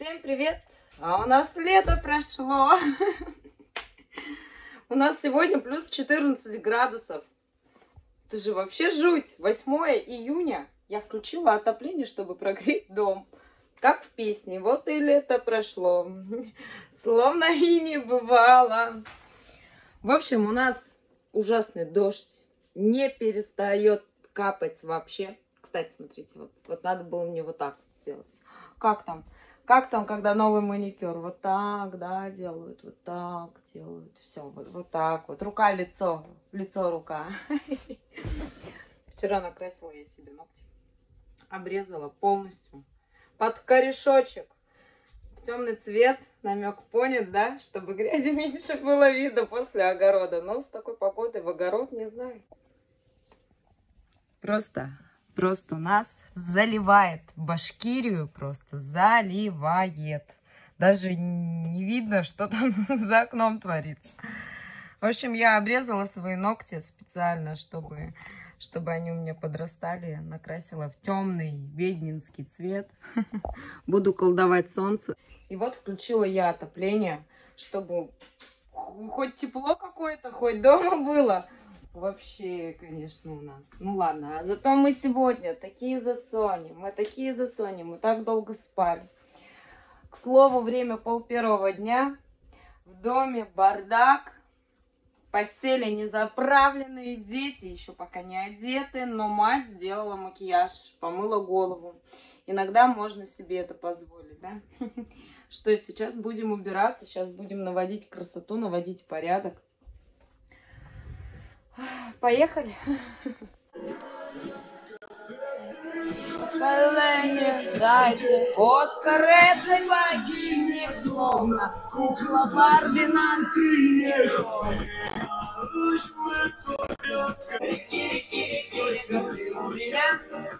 Всем привет! А у нас лето прошло. У нас сегодня плюс 14 градусов. Это же вообще жуть. 8 июня. Я включила отопление, чтобы прогреть дом. Как в песне. Вот и лето прошло. Словно и не бывало. В общем, у нас ужасный дождь. Не перестает капать вообще. Кстати, смотрите, вот, вот надо было мне вот так сделать. Как там? Как там, когда новый маникюр? Вот так, да, делают, вот так делают. Все, вот, вот так вот. Рука, лицо, лицо, рука. Вчера накрасила я себе ногти. Обрезала полностью. Под корешочек. В темный цвет. Намек понят, да? Чтобы грязи меньше было видно после огорода. Но с такой погодой в огород не знаю. Просто просто нас заливает. Башкирию просто заливает. Даже не видно, что там за окном творится. В общем, я обрезала свои ногти специально, чтобы, чтобы они у меня подрастали. Накрасила в темный ведьминский цвет. Буду колдовать солнце. И вот включила я отопление, чтобы хоть тепло какое-то, хоть дома было. Вообще, конечно, у нас. Ну ладно, а зато мы сегодня такие засони. Мы такие засони, мы так долго спали. К слову, время пол первого дня. В доме бардак. Постели не заправленные, дети еще пока не одеты, но мать сделала макияж, помыла голову. Иногда можно себе это позволить, да? Что сейчас будем убираться, сейчас будем наводить красоту, наводить порядок. Поехали. Оскар этой богине Словно кукла Барби на крыльях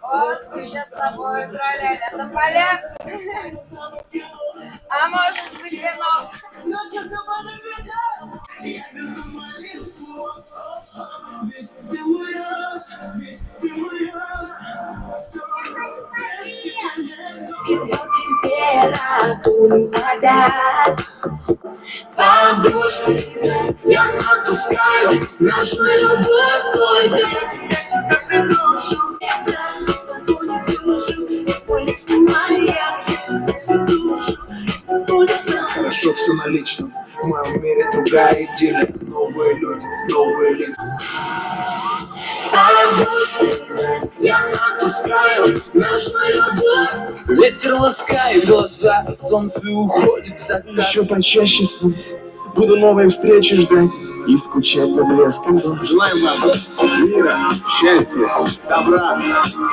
Вот мы сейчас с тобой играли это поля А может быть кино И вот температуру опять Подушки я отпускаю Нашу любовь твой без тебя приношу Я с тобой не дружу Твой личный моя Я тебя душу. Хорошо все на личном В моем мире другая идиллия Новые люди, новые лица я отпускаю нашу любовь Ветер ласкает глаза, солнце уходит в закат Еще почаще снись Буду новые встречи ждать и скучать за блеском глаз. Желаю вам мира, счастья, добра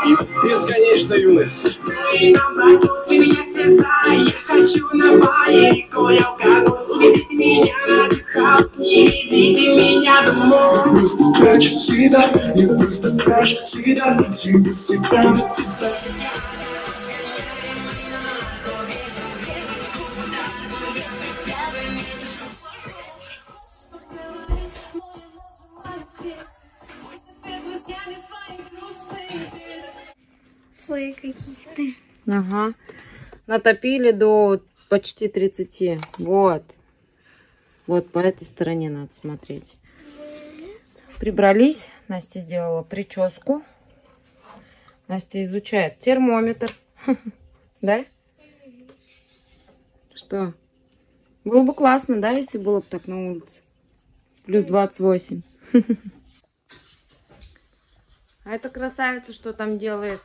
и бесконечной юности. И нам бросайте меня все за Я хочу на байку, я Прячь себя, я просто прячь себя, себе себя на тебя. Флы каких-то. Ага. Натопили до почти 30. Вот. Вот по этой стороне надо смотреть. Прибрались. Настя сделала прическу. Настя изучает термометр. Да? Что? Было бы классно, да, если было бы так на улице? Плюс 28. А эта красавица что там делает?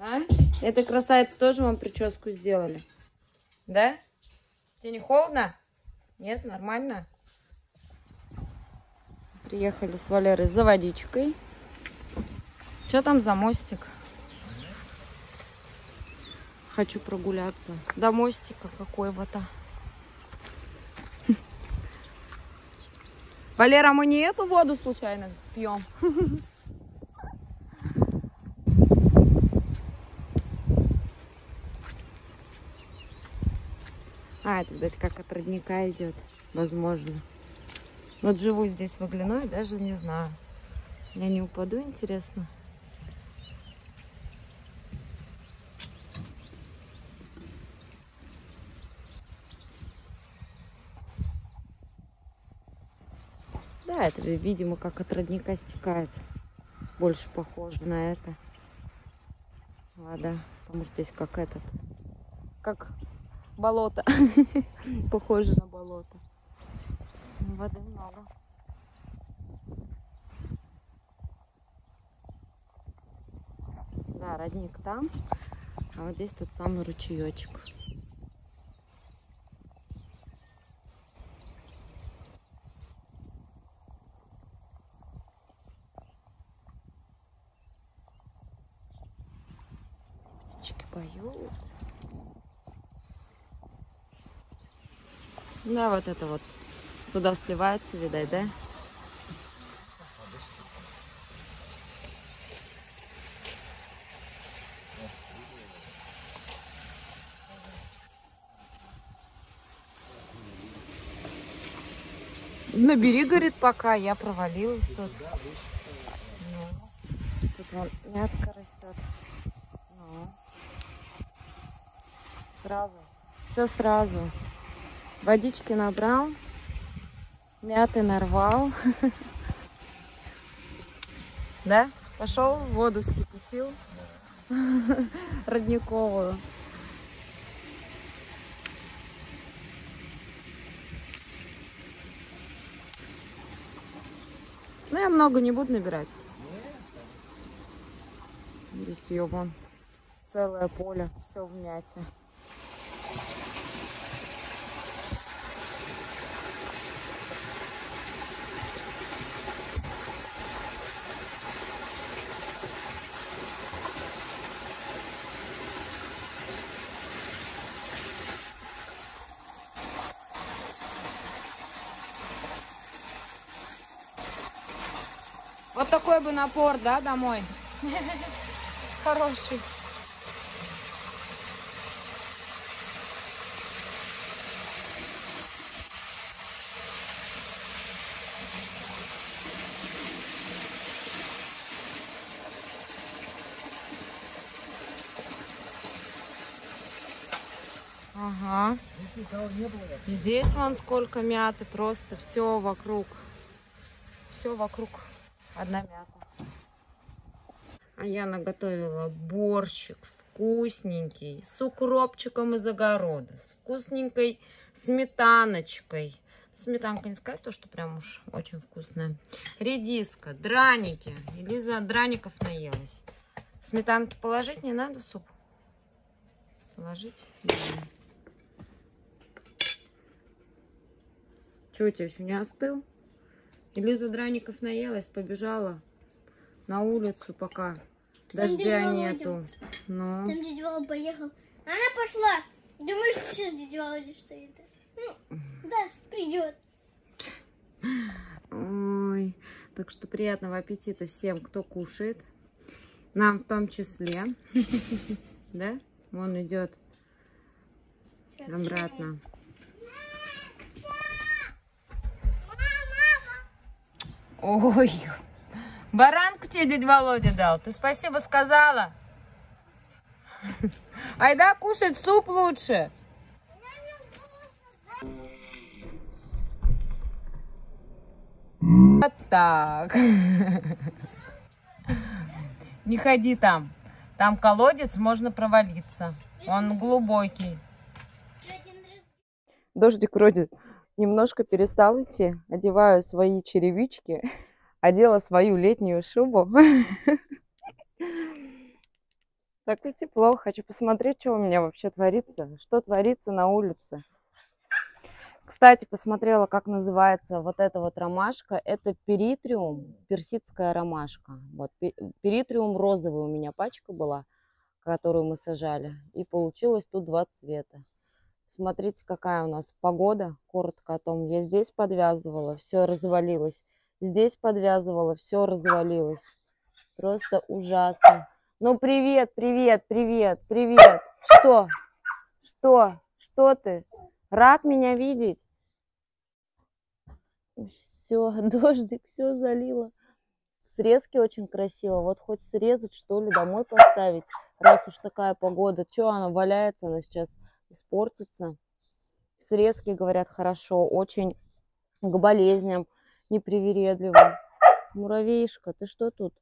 А? Эта красавица тоже вам прическу сделали? Да? Тебе не холодно? Нет, нормально? Приехали с Валерой за водичкой. Что там за мостик? Хочу прогуляться. До мостика какой-то. Валера, мы не эту воду случайно пьем? А, это, видать, как от родника идет, возможно. Вот живу здесь выгляной даже не знаю. Я не упаду, интересно. Да, это, видимо, как от родника стекает. Больше похоже на это. Вода. Потому что здесь как этот... Как болото. Похоже на болото. Воды много. Да, родник там, а вот здесь тот самый ручеечек. Птички поют. Да, вот это вот туда сливается, видать, да? Набери, говорит, пока я провалилась тут. Ну, тут вон мятка растет. Ну. Сразу. Все сразу. Водички набрал. Мяты нарвал. Да? Пошел, воду скипятил. Родниковую. Ну, я много не буду набирать. Здесь ее вон целое поле, все в мяте. Вот такой бы напор, да, домой? Хороший. Ага. Здесь вон сколько мяты, просто все вокруг. Все вокруг одна мята. А я наготовила борщик вкусненький, с укропчиком из огорода, с вкусненькой сметаночкой. Сметанка не сказать, то, что прям уж очень вкусная. Редиска, драники. Элиза драников наелась. Сметанки положить не надо суп? Положить? Да. Чего у тебя еще не остыл? Лиза Драников наелась, побежала на улицу, пока дождя Володя. нету. Ну, Там дядя Вова поехал. Она пошла. Думаешь, что сейчас дядя Володя стоит? Ну, да, придет. ой. Так что приятного аппетита всем, кто кушает. Нам в том числе. Да? Вон идет обратно. Ой, баранку тебе дядя Володя дал. Ты спасибо сказала. Айда кушать суп лучше. Вот так. Не ходи там. Там колодец, можно провалиться. Он глубокий. Дождик вроде немножко перестал идти. Одеваю свои черевички. Одела свою летнюю шубу. Так и тепло. Хочу посмотреть, что у меня вообще творится. Что творится на улице. Кстати, посмотрела, как называется вот эта вот ромашка. Это перитриум, персидская ромашка. Вот пе- перитриум розовый у меня пачка была, которую мы сажали. И получилось тут два цвета. Смотрите, какая у нас погода. Коротко о том. Я здесь подвязывала, все развалилось. Здесь подвязывала, все развалилось. Просто ужасно. Ну, привет, привет, привет, привет. Что? Что? Что ты? Рад меня видеть? Все, дождик, все залило. Срезки очень красиво. Вот хоть срезать, что ли, домой поставить, раз уж такая погода. Че она валяется, она сейчас испортится. Срезки, говорят, хорошо, очень к болезням непривередливая. Муравейшка, ты что тут?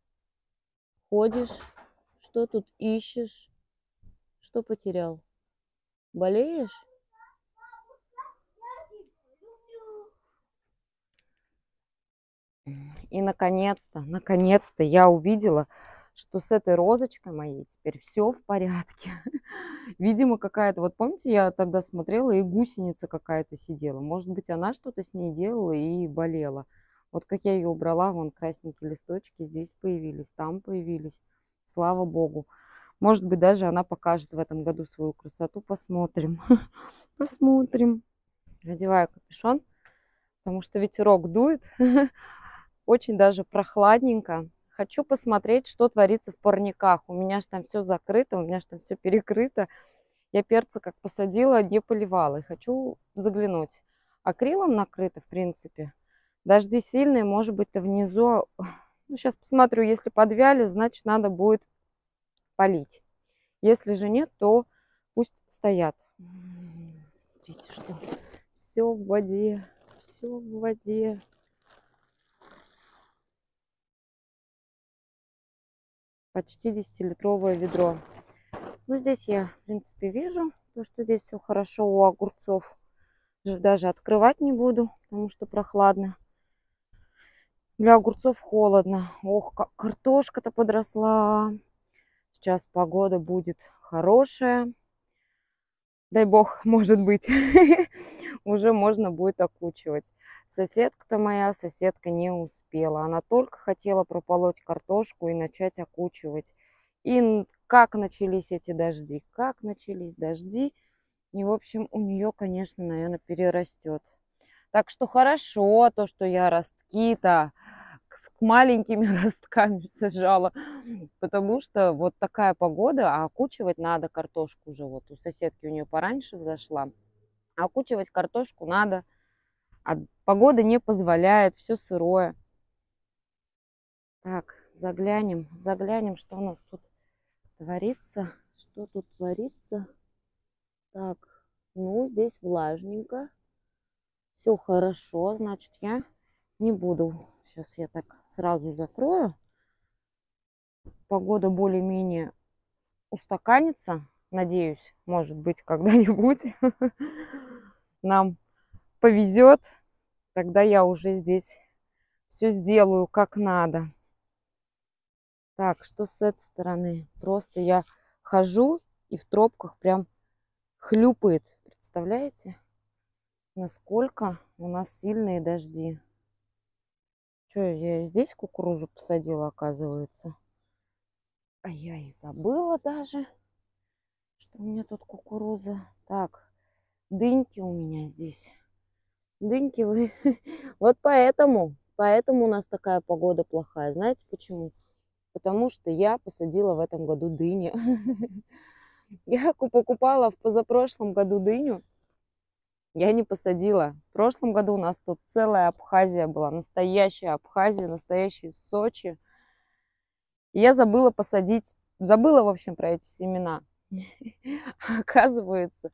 Ходишь? Что тут ищешь? Что потерял? Болеешь? И наконец-то, наконец-то я увидела, что с этой розочкой моей теперь все в порядке. Видимо, какая-то, вот помните, я тогда смотрела, и гусеница какая-то сидела. Может быть, она что-то с ней делала и болела. Вот как я ее убрала, вон красненькие листочки здесь появились, там появились. Слава богу. Может быть, даже она покажет в этом году свою красоту. Посмотрим. Посмотрим. Одеваю капюшон, потому что ветерок дует. Очень даже прохладненько. Хочу посмотреть, что творится в парниках. У меня же там все закрыто, у меня же там все перекрыто. Я перца как посадила, не поливала. И хочу заглянуть. Акрилом накрыто, в принципе. Дожди сильные, может быть-то внизу. Ну, сейчас посмотрю, если подвяли, значит, надо будет полить. Если же нет, то пусть стоят. Смотрите, что все в воде, все в воде. Почти 10-литровое ведро. Ну, здесь я, в принципе, вижу, то, что здесь все хорошо у огурцов. Даже открывать не буду, потому что прохладно. Для огурцов холодно. Ох, картошка-то подросла. Сейчас погода будет хорошая. Дай бог, может быть, уже можно будет окучивать. Соседка-то моя, соседка не успела. Она только хотела прополоть картошку и начать окучивать. И как начались эти дожди, как начались дожди. И, в общем, у нее, конечно, наверное, перерастет. Так что хорошо то, что я ростки-то с маленькими ростками сажала, потому что вот такая погода, а окучивать надо картошку уже. Вот у соседки у нее пораньше взошла. А окучивать картошку надо а погода не позволяет, все сырое. Так, заглянем, заглянем, что у нас тут творится. Что тут творится? Так, ну, здесь влажненько. Все хорошо, значит, я не буду. Сейчас я так сразу закрою. Погода более-менее устаканится. Надеюсь, может быть, когда-нибудь нам повезет, тогда я уже здесь все сделаю как надо. Так, что с этой стороны? Просто я хожу и в тропках прям хлюпает. Представляете, насколько у нас сильные дожди? Что, я здесь кукурузу посадила, оказывается? А я и забыла даже, что у меня тут кукуруза. Так, дыньки у меня здесь. Дыньки вы. Вот поэтому, поэтому у нас такая погода плохая. Знаете почему? Потому что я посадила в этом году дыни. Я покупала в позапрошлом году дыню. Я не посадила. В прошлом году у нас тут целая Абхазия была. Настоящая Абхазия, настоящий Сочи. Я забыла посадить, забыла, в общем, про эти семена. Оказывается,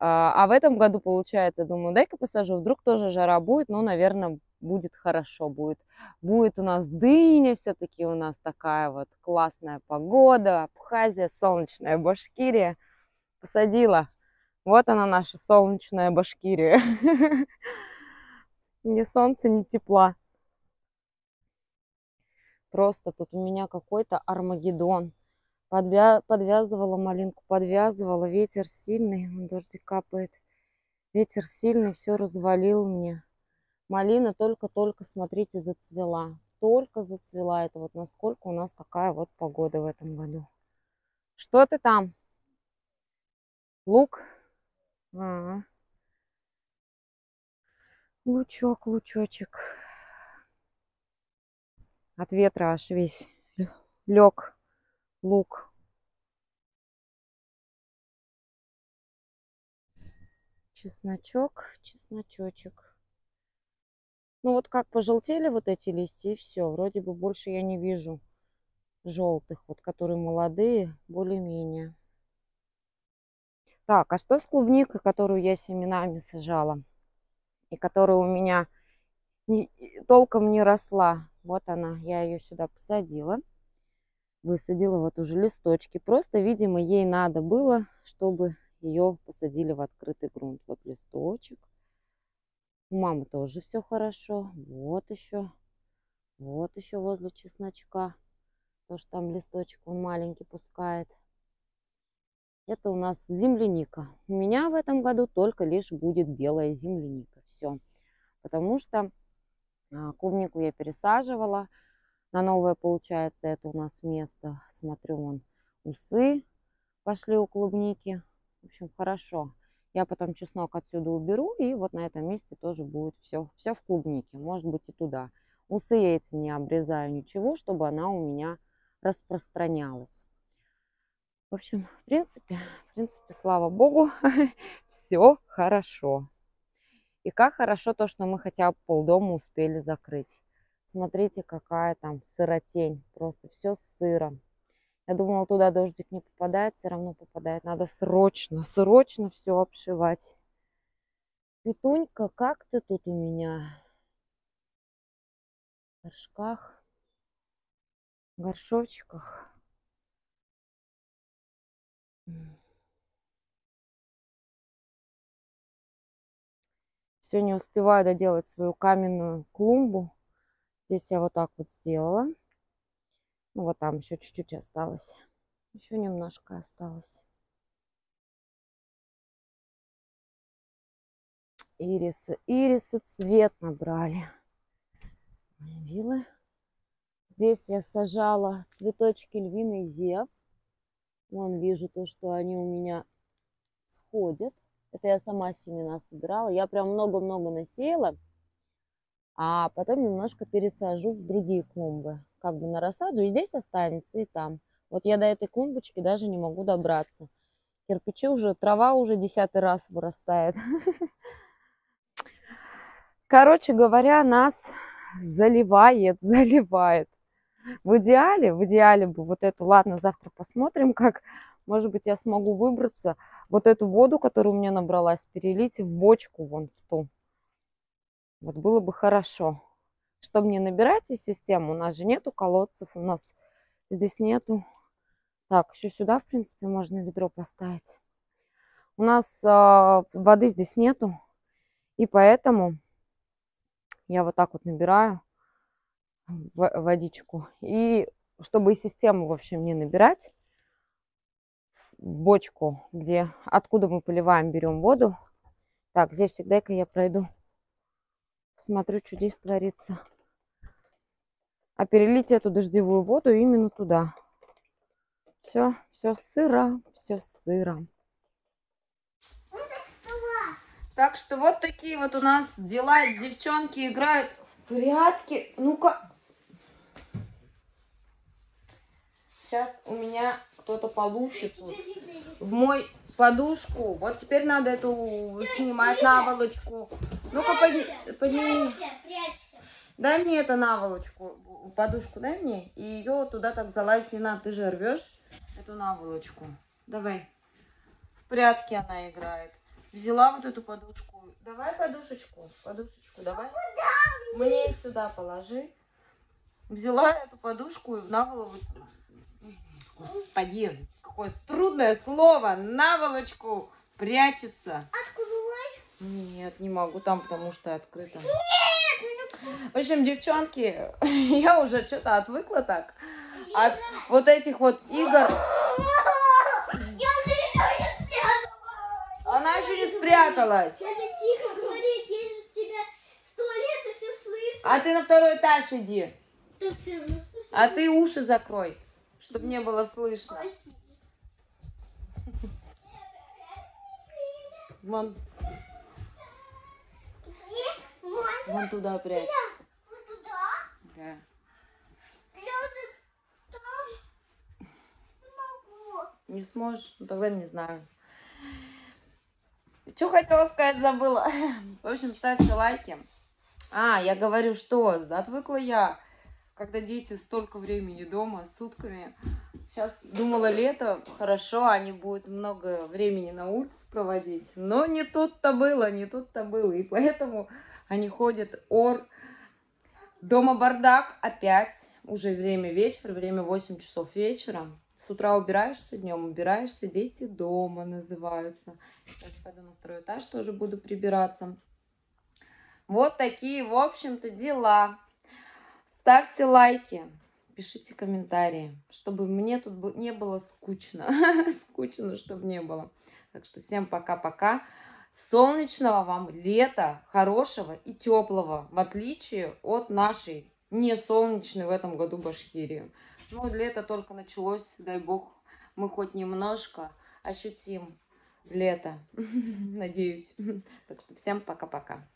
а, а в этом году, получается, думаю, дай-ка посажу, вдруг тоже жара будет, ну, наверное, будет хорошо, будет. Будет у нас дыня, все-таки у нас такая вот классная погода, Абхазия, солнечная Башкирия. Посадила. Вот она наша солнечная Башкирия. Ни солнца, ни тепла. Просто тут у меня какой-то Армагеддон. Подвя... Подвязывала малинку, подвязывала. Ветер сильный, дождик капает. Ветер сильный, все развалил мне. Малина только-только, смотрите, зацвела. Только зацвела. Это вот насколько у нас такая вот погода в этом году. Что ты там? Лук? А -а. Лучок, лучочек. От ветра аж весь лег лук. Чесночок, чесночочек. Ну вот как пожелтели вот эти листья и все. Вроде бы больше я не вижу желтых, вот которые молодые, более-менее. Так, а что с клубникой, которую я семенами сажала? И которая у меня не- толком не росла. Вот она, я ее сюда посадила. Высадила вот уже листочки. Просто, видимо, ей надо было, чтобы ее посадили в открытый грунт. Вот листочек. У мамы тоже все хорошо. Вот еще. Вот еще возле чесночка. Тоже там листочек он маленький пускает. Это у нас земляника. У меня в этом году только лишь будет белая земляника. Все. Потому что а, клубнику я пересаживала. На новое получается это у нас место. Смотрю, вон усы пошли у клубники. В общем, хорошо. Я потом чеснок отсюда уберу, и вот на этом месте тоже будет все, все в клубнике. Может быть и туда. Усы я эти не обрезаю, ничего, чтобы она у меня распространялась. В общем, в принципе, в принципе, слава богу, все хорошо. И как хорошо то, что мы хотя бы полдома успели закрыть. Смотрите, какая там сыротень. Просто все с сыром. Я думала, туда дождик не попадает, все равно попадает. Надо срочно, срочно все обшивать. Петунька, как ты тут у меня? В горшках, горшочках. Все не успеваю доделать свою каменную клумбу. Здесь я вот так вот сделала. Ну, вот там еще чуть-чуть осталось. Еще немножко осталось. Ирисы. Ирисы цвет набрали. Вилы. Здесь я сажала цветочки львиный зев. Вон вижу то, что они у меня сходят. Это я сама семена собирала. Я прям много-много насеяла. А потом немножко пересажу в другие клумбы. Как бы на рассаду. И здесь останется, и там. Вот я до этой клумбочки даже не могу добраться. Кирпичи уже, трава уже десятый раз вырастает. Короче говоря, нас заливает, заливает. В идеале, в идеале бы вот эту, ладно, завтра посмотрим, как, может быть, я смогу выбраться, вот эту воду, которую у меня набралась, перелить в бочку вон в ту. Вот было бы хорошо. Чтобы не набирать из системы, у нас же нету колодцев, у нас здесь нету. Так, еще сюда, в принципе, можно ведро поставить. У нас э, воды здесь нету, и поэтому я вот так вот набираю водичку. И чтобы из системы, в общем, не набирать, в бочку, где, откуда мы поливаем, берем воду. Так, здесь всегда-ка я пройду, смотрю, что здесь творится. А перелить эту дождевую воду именно туда. Все, все сыро, все сыро. Так что вот такие вот у нас дела. Девчонки играют в прятки. Ну-ка. Сейчас у меня кто-то получится в мой подушку. Вот теперь надо эту снимать наволочку. Ну-ка, подни- подними. Дай мне эту наволочку, подушку дай мне, и ее туда так залазить не надо. Ты же рвешь эту наволочку. Давай. В прятки она играет. Взяла вот эту подушку. Давай подушечку, подушечку, давай. Мне сюда положи. Взяла эту подушку и в наволочку. Господи, какое трудное слово. Наволочку прячется. Открывай. Нет, не могу там, потому что открыто. В общем, девчонки, я уже что-то отвыкла так от вот этих вот игр. Она еще не спряталась. А ты на второй этаж иди. А ты уши закрой, чтобы не было слышно. Вон? Вон, туда прячь. вот туда. Да. Не сможешь? Ну, тогда не знаю. Что хотела сказать, забыла. В общем, ставьте лайки. А, я говорю, что отвыкла я, когда дети столько времени дома, сутками. Сейчас думала, лето, хорошо, они будут много времени на улице проводить. Но не тут-то было, не тут-то было. И поэтому они ходят ор Дома бардак опять. Уже время вечера, время 8 часов вечера. С утра убираешься, днем убираешься. Дети дома называются. Сейчас пойду на второй этаж, тоже буду прибираться. Вот такие, в общем-то, дела. Ставьте лайки, пишите комментарии, чтобы мне тут не было скучно. Скучно, чтобы не было. Так что всем пока-пока. Солнечного вам лета, хорошего и теплого, в отличие от нашей не солнечной в этом году Башкирии. Ну, лето только началось, дай бог, мы хоть немножко ощутим лето, надеюсь. Так что всем пока-пока.